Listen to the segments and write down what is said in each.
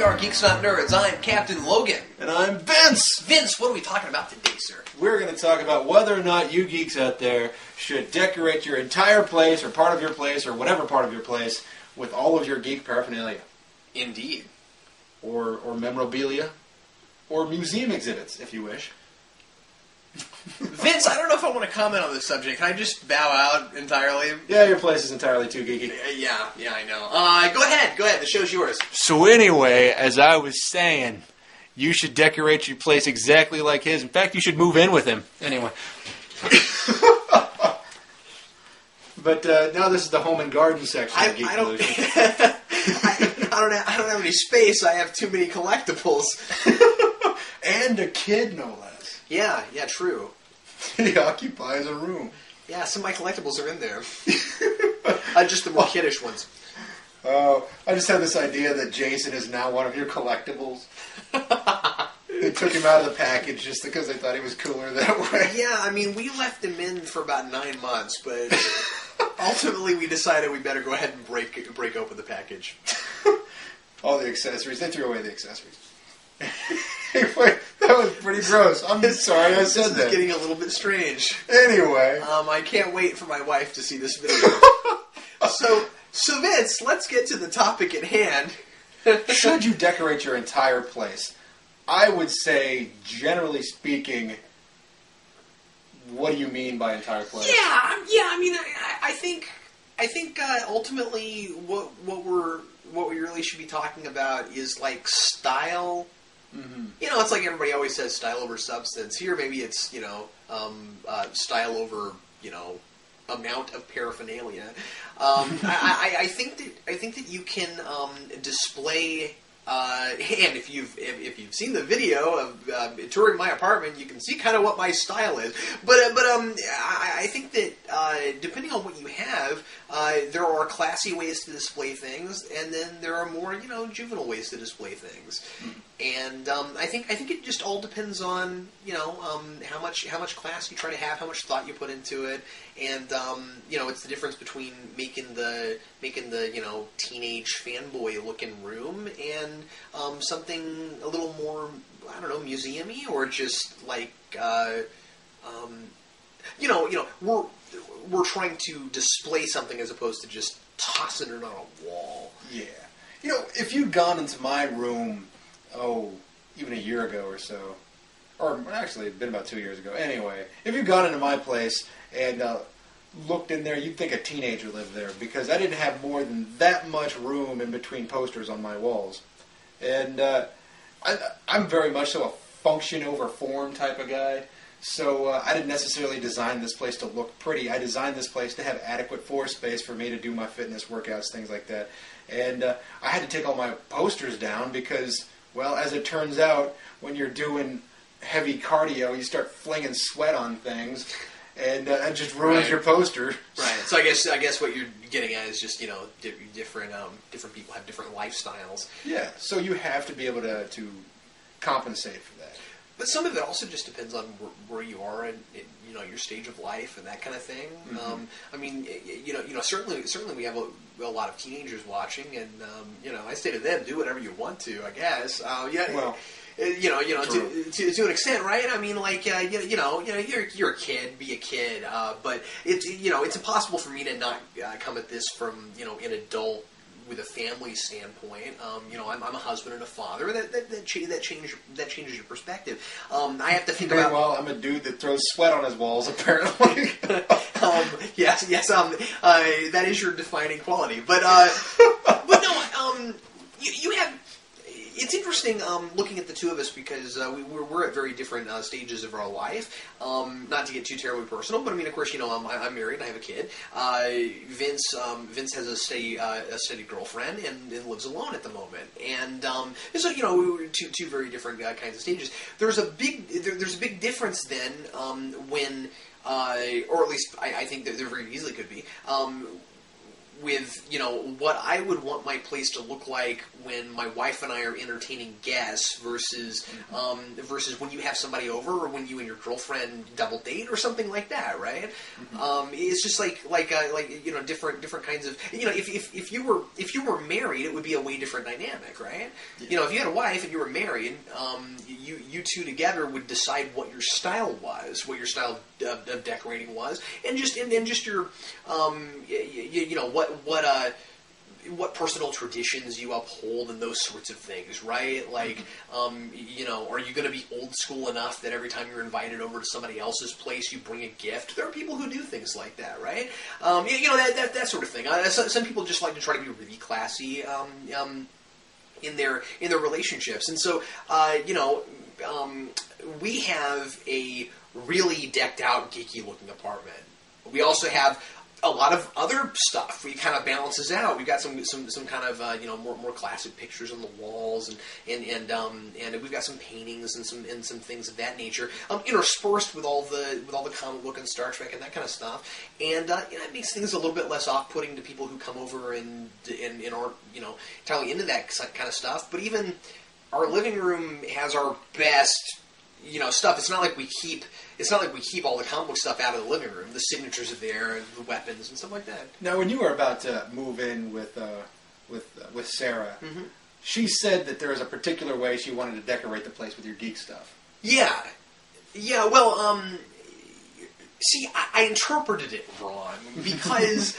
We are Geeks Not Nerds. I'm Captain Logan. And I'm Vince. Vince, what are we talking about today, sir? We're going to talk about whether or not you geeks out there should decorate your entire place or part of your place or whatever part of your place with all of your geek paraphernalia Indeed. or, or memorabilia or museum exhibits, if you wish. Vince, I don't know if I want to comment on this subject. Can I just bow out entirely? Yeah, your place is entirely too geeky. Yeah, yeah, I know. Uh, go ahead, go ahead. The show's yours. So anyway, as I was saying, you should decorate your place exactly like his. In fact, you should move in with him. Anyway. but uh, now this is the home and garden section I, of Geek I don't. I, I don't. Have, I don't have any space. I have too many collectibles. and a kid, no less. Yeah, yeah, true. He occupies a room. Yeah, some of my collectibles are in there. uh, just the more kiddish ones. Oh, I just had this idea that Jason is now one of your collectibles. they took him out of the package just because they thought he was cooler that way. Yeah, I mean, we left him in for about nine months, but ultimately we decided we better go ahead and break break open the package. All the accessories. They threw away the accessories. Was pretty gross. I'm sorry I This said is that. getting a little bit strange. Anyway, Um, I can't wait for my wife to see this video. so, so Vince, let's get to the topic at hand. should you decorate your entire place? I would say, generally speaking, what do you mean by entire place? Yeah, yeah. I mean, I, I think, I think uh, ultimately, what what we're what we really should be talking about is like style. Mm-hmm. You know, it's like everybody always says style over substance. Here, maybe it's you know um, uh, style over you know amount of paraphernalia. Um, I, I, I think that I think that you can um, display. Uh, and if you've if, if you've seen the video of uh, touring my apartment, you can see kind of what my style is. But uh, but um, I, I think that uh, depending on what you have, uh, there are classy ways to display things, and then there are more you know juvenile ways to display things. And um, I think I think it just all depends on you know um, how much how much class you try to have, how much thought you put into it, and um, you know it's the difference between making the making the you know teenage fanboy looking room and um, something a little more I don't know museumy or just like uh, um, you know you know we're we're trying to display something as opposed to just tossing it on a wall. Yeah. You know, if you'd gone into my room, oh, even a year ago or so, or actually, it'd been about two years ago. Anyway, if you'd gone into my place and uh, looked in there, you'd think a teenager lived there because I didn't have more than that much room in between posters on my walls. And uh, I, I'm very much so a function over form type of guy. So uh, I didn't necessarily design this place to look pretty. I designed this place to have adequate floor space for me to do my fitness workouts, things like that. And uh, I had to take all my posters down because, well, as it turns out, when you're doing heavy cardio, you start flinging sweat on things, and uh, it just ruins Right. your poster. Right. So I guess I guess what you're getting at is just you know di- different um, different people have different lifestyles, Yeah. So you have to be able to to compensate for that. But some of it also just depends on where, where you are and you know your stage of life and that kind of thing. Mhm. Um, I mean, you know, you know, certainly certainly we have a, a lot of teenagers watching, and um, you know, I say to them, do whatever you want to. I guess. Uh, yeah. Well, Uh, you know, you know, to, to, to an extent, right? I mean, like, uh, you, you know, you know, you're you're a kid, be a kid, uh, but it's you know, it's impossible for me to not uh, come at this from you know an adult with a family standpoint. Um, you know, I'm, I'm a husband and a father. That that that, cha- that change that changes your perspective. Um, I have to think very about. well. I'm a dude that throws sweat on his walls, apparently. um, yes, yes, um, uh, that is your defining quality. But, uh, but no, um, you, you have. It's interesting um, looking at the two of us because uh, we, we're, we're at very different uh, stages of our life. Um, not to get too terribly personal, but I mean, of course, you know, I'm, I'm married and I have a kid. Uh, Vince, um, Vince has a steady, uh, a steady girlfriend and, and lives alone at the moment. And um, so, you know, we were two, two very different uh, kinds of stages. There's a big, there, there's a big difference then um, when uh, or at least I, I think there very easily could be. With you know what I would want my place to look like when my wife and I are entertaining guests versus um, versus when you have somebody over or when you and your girlfriend double date or something like that, right? Um, it's just like like uh, like you know different different kinds of you know if, if, if you were if you were married, it would be a way different dynamic, right? You know, if you had a wife and you were married, um, you you two together would decide what your style was, what your style of, of decorating was, and just and then just your um, you, you know what what uh what personal traditions you uphold and those sorts of things, right? Like, um, you know, are you going to be old school enough that every time you're invited over to somebody else's place, you bring a gift? There are people who do things like that, right? Um, you, you know, that, that, that sort of thing. Uh, some, some people just like to try to be really classy. Um, um, in their in their relationships. And so, uh, you know, um, we have a really decked out, geeky looking apartment. We also have a lot of other stuff. We kind of balances out. We've got some some, some kind of uh, you know more, more classic pictures on the walls, and and and um, and we've got some paintings and some and some things of that nature, um, interspersed with all the with all the comic book and Star Trek and that kind of stuff. And uh, you know, it makes things a little bit less off putting to people who come over and and, and aren't you know entirely into that kind of stuff. But even our living room has our best you know stuff. It's not like we keep it's not like we keep all the comic book stuff out of the living room. The signatures are there and the weapons and stuff like that. Now, when you were about to move in with uh, with uh, with Sarah, Mhm. she said that there was a particular way she wanted to decorate the place with your geek stuff. Yeah, yeah. Well, um, see, I, I interpreted it wrong because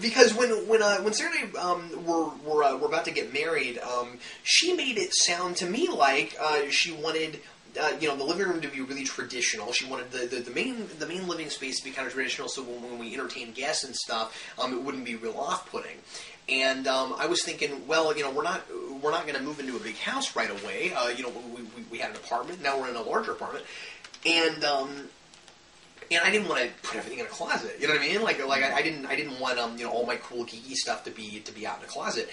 because when when uh, when Sarah and I um, were were, uh, were about to get married, um, she made it sound to me like uh, she wanted. Uh, you know the living room to be really traditional. She wanted the, the, the main the main living space to be kind of traditional, so when, when we entertain guests and stuff, um, it wouldn't be real off putting. And um, I was thinking, well, you know, we're not we're not going to move into a big house right away. Uh, you know, we, we, we had an apartment. Now we're in a larger apartment, and um, and I didn't want to put everything in a closet. You know what I mean? Like like I, I didn't I didn't want um you know all my cool geeky stuff to be to be out in a closet.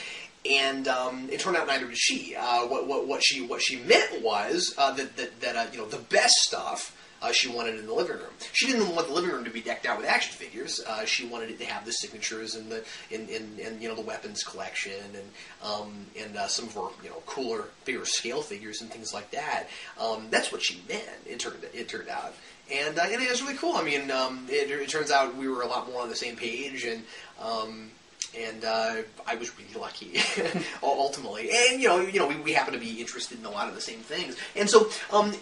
And um, it turned out neither did she. Uh, what, what what she what she meant was uh, that that, that uh, you know the best stuff. Uh, she wanted in the living room. She didn't want the living room to be decked out with action figures. Uh, she wanted it to have the signatures and the and, and, and you know the weapons collection and um, and uh, some of her you know cooler, bigger scale figures and things like that. Um, that's what she meant. It turned it turned out, and uh, and it was really cool. I mean, um, it, it turns out we were a lot more on the same page, and um, and uh, I was really lucky ultimately. And you know, you know, we, we happen to be interested in a lot of the same things. And so, um,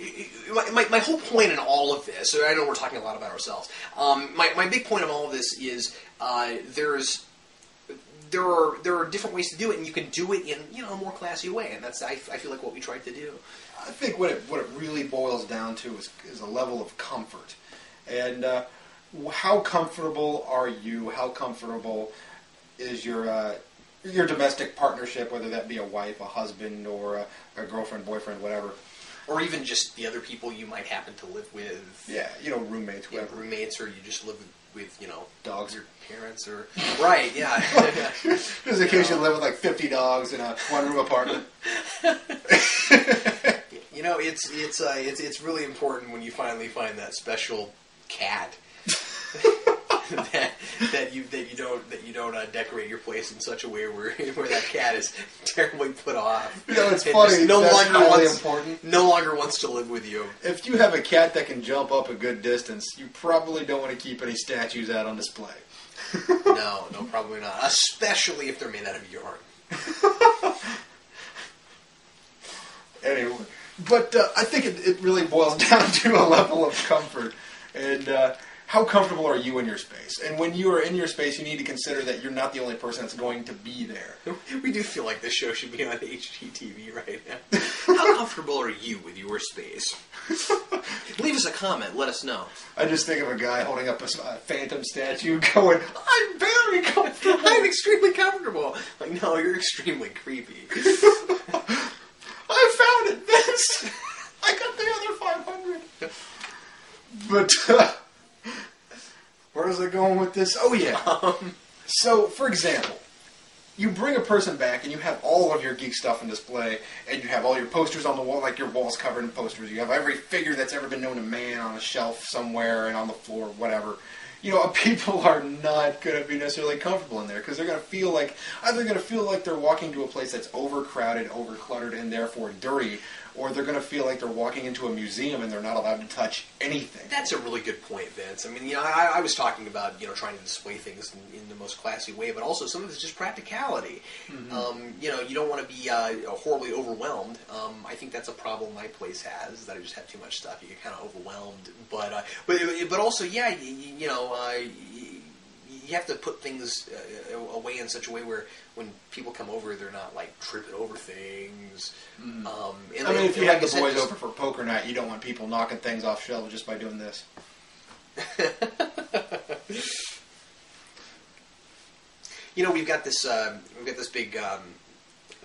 my, my, whole point in all of this, I know we're talking a lot about ourselves. Um, my my big point of all of this is uh, there's there are there are different ways to do it, and you can do it in you know a more classy way, and that's I, I feel like what we tried to do. I think what it what it really boils down to is is a level of comfort, and uh, how comfortable are you? How comfortable is your uh, your domestic partnership, whether that be a wife, a husband, or a, a girlfriend, boyfriend, whatever. Or even just the other people you might happen to live with. Yeah, you know, roommates, whatever. roommates, or you just live with, with you know Dogs. your parents, or right, yeah. Just in case you live with like 50 dogs in a one room apartment. you know, it's it's uh, it's it's really important when you finally find that special cat that that you that you don't that you don't uh, decorate your place in such a way where where that cat is terribly put off. You know, it's and funny. No that's longer highly wants important. no longer wants to live with you. If you have a cat that can jump up a good distance, you probably don't want to keep any statues out on display. No, no, probably not. Especially if they're made out of yarn. Anyway, but uh, I think it, it really boils down to a level of comfort and uh, how comfortable are you in your space. And when you are in your space, you need to consider that you're not the only person that's going to be there. We do feel like this show should be on HGTV right now. How comfortable are you with your space? Leave us a comment. Let us know. I just think of a guy holding up a phantom statue, going, "I'm very comfortable." I'm extremely comfortable. Like, no, you're extremely creepy. I found it, Vince. I got the other 500. But uh, where was I going with this? Oh yeah. so, for example, you bring a person back and you have all of your geek stuff on display, and you have all your posters on the wall, like your wall's covered in posters. You have every figure that's ever been known to man on a shelf somewhere and on the floor, whatever. you know, people are not going to be necessarily comfortable in there because they're going to feel like either going to feel like they're walking to a place that's overcrowded, overcluttered, and therefore dirty, or they're going to feel like they're walking into a museum and they're not allowed to touch anything. That's a really good point, Vince. I mean, you know, I, I was talking about you know trying to display things in, in the most classy way, but also some of it's just practicality. Um, you know, you don't want to be uh, horribly overwhelmed. Um, I think that's a problem my place has is that I just have too much stuff. You get kind of overwhelmed, but uh, but but also, yeah, you, you know. Uh, you have to put things uh, away in such a way where when people come over, they're not like tripping over things. Um, and I mean, if you like have the boys just- over for poker night, you don't want people knocking things off shelves just by doing this. You know, we've got this uh, we've got this big um,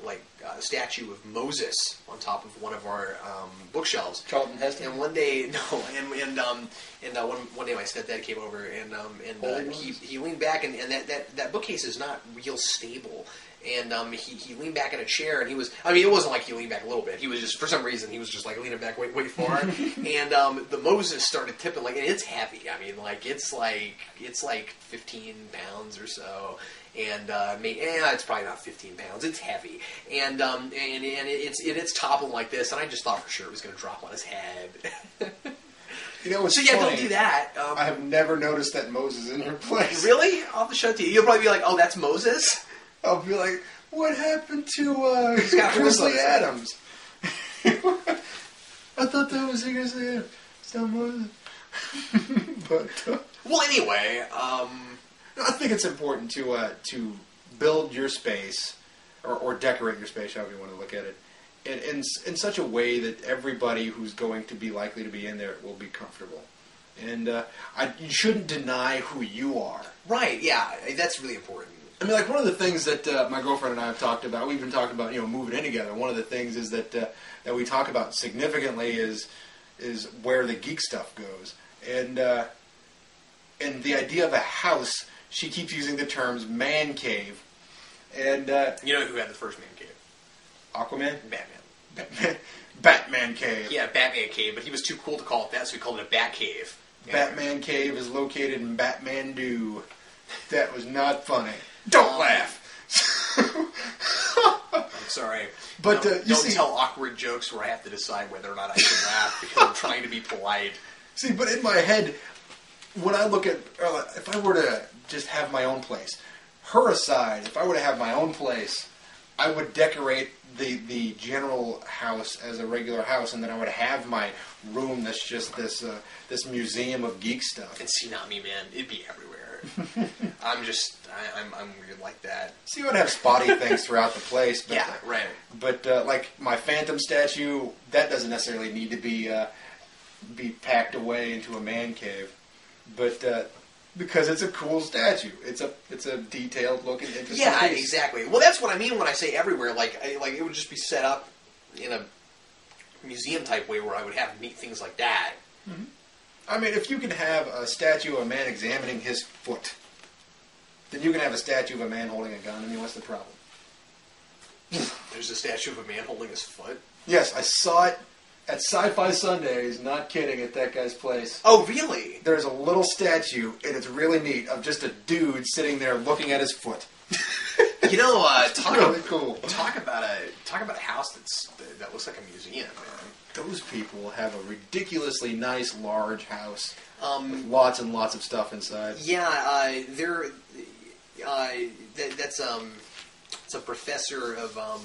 like uh, statue of Moses on top of one of our um, bookshelves. Charlton Heston. And one day, no, and and um, and uh, one one day my stepdad came over and um, and uh, he he leaned back and, and that, that that bookcase is not real stable. And um, he, he leaned back in a chair, and he was. I mean, it wasn't like he leaned back a little bit. He was just, for some reason, he was just like leaning back way, way far. and um, the Moses started tipping, like, and it's heavy. I mean, like, it's like, it's like 15 pounds or so. And uh, may, eh, it's probably not 15 pounds. It's heavy, and um, and and it's it, it's toppling like this. And I just thought for sure it was going to drop on his head. You know, so yeah, funny. don't do that. Um, I have never noticed that Moses in her place. really? I'll have to show it to you. You'll probably be like, "Oh, that's Moses." I'll be like, what happened to uh, Grizzly. Adams? I thought that was Grizzly Adams. It's not Moses. but uh, Well, anyway, um, I think it's important to uh, to build your space or, or decorate your space, however you want to look at it, in, in in such a way that everybody who's going to be likely to be in there will be comfortable. And uh, I, you shouldn't deny who you are. right? Yeah, that's really important. I mean, like one of the things that uh, my girlfriend and I have talked about. We've been talking about, you know, moving in together. One of the things is that uh, that we talk about significantly is is where the geek stuff goes, and uh, and the idea of a house. She keeps using the terms man cave, and uh, You know who had the first man cave? Aquaman, Batman. Batman, Batman cave. Yeah, Batman cave, but he was too cool to call it that, so he called it a Bat Cave. Batman cave is located in Batmandu. That was not funny. Don't laugh. I'm sorry. But, don't, uh, you don't see- tell awkward jokes where I have to decide whether or not I should laugh because I'm trying to be polite. See, but in my head, when I look at, uh, if I were to just have my own place, her aside, if I were to have my own place, I would decorate the the general house as a regular house, and then I would have my room that's just this uh, this museum of geek stuff. And see, not me, man. It'd be everywhere. I'm just, I, I'm, I'm weird like that. So you would have spotty things throughout the place, but Yeah, right. But uh, like my Phantom statue, that doesn't necessarily need to be uh, be packed away into a man cave, but uh, because it's a cool statue, it's a it's a detailed looking, interesting. Yeah, piece. exactly. Well, that's what I mean when I say everywhere. Like, I, like it would just be set up in a museum type way where I would have neat things like that. I mean, if you can have a statue of a man examining his foot, then you can have a statue of a man holding a gun. I mean, what's the problem? There's a statue of a man holding his foot. Yes, I saw it at Sci-Fi Sundays. Not kidding, at that guy's place. Oh, really? There's a little statue, and it's really neat, of just a dude sitting there looking at his foot. You know, uh, talk, Really cool. talk about a talk about a house that's that looks like a museum, man. Those people have a ridiculously nice, large house Um, lots and lots of stuff inside. Yeah, uh, they're uh, that, that's um, it's a professor of um,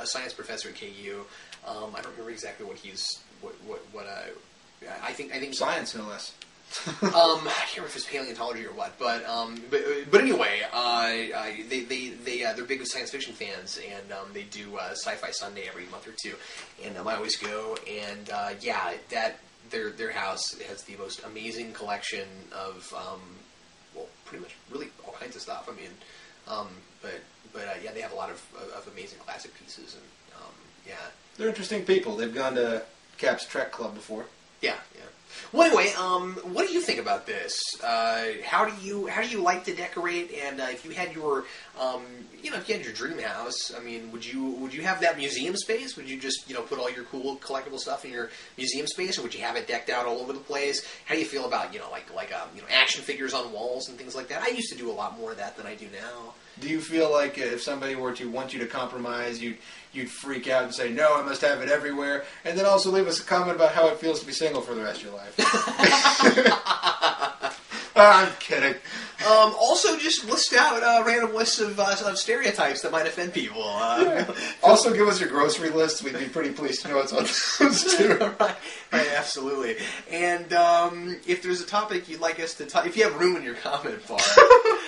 a science professor at KU. Um, I don't remember exactly what he's what what what uh, I think I think Science, no less. um, I can't remember if it's paleontology or what, but um, but but anyway, uh, uh, they they they uh, they're big science fiction fans, and um, they do uh, Sci-Fi Sunday every month or two, and um, I always go, and uh, yeah, that their their house has the most amazing collection of um, well, pretty much really all kinds of stuff. I mean, um, but but uh, yeah, they have a lot of of amazing classic pieces, and um, yeah, They're interesting people. They've gone to Cap's Trek Club before. yeah, yeah. Well, anyway, um, what do you think about this? Uh, how do you how do you like to decorate? And uh, if you had your, um, you know, if you had your dream house, I mean, would you would you have that museum space? Would you just you know put all your cool collectible stuff in your museum space, or would you have it decked out all over the place? How do you feel about you know like like um, you know action figures on walls and things like that? I used to do a lot more of that than I do now. Do you feel like if somebody were to want you to compromise, you'd you'd freak out and say, "No, I must have it everywhere," and then also leave us a comment about how it feels to be single for the rest of your life? I'm kidding. Um, also, just list out uh, random lists of, uh, of stereotypes that might offend people. Uh, Also, give us your grocery list. We'd be pretty pleased to know what's on those too. right, right, absolutely. And um, if there's a topic you'd like us to talk, if you have room in your comment bar,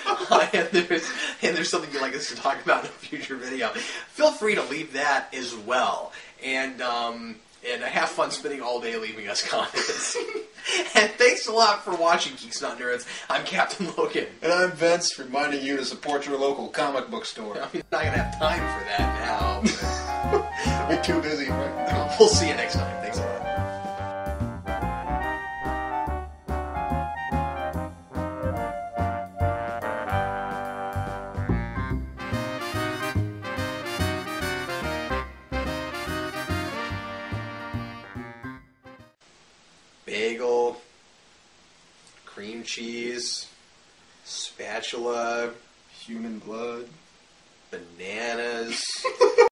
uh, and there's and there's something you'd like us to talk about in a future video, feel free to leave that as well. And um, and have fun spending all day leaving us comments. and thanks a lot for watching, Geeks Not Nerds. I'm Captain Logan. And I'm Vince, reminding you to support your local comic book store. I'm not gonna have time for that now. but We're too busy right now. we'll see you next time. Cheese, spatula, Human blood. bananas.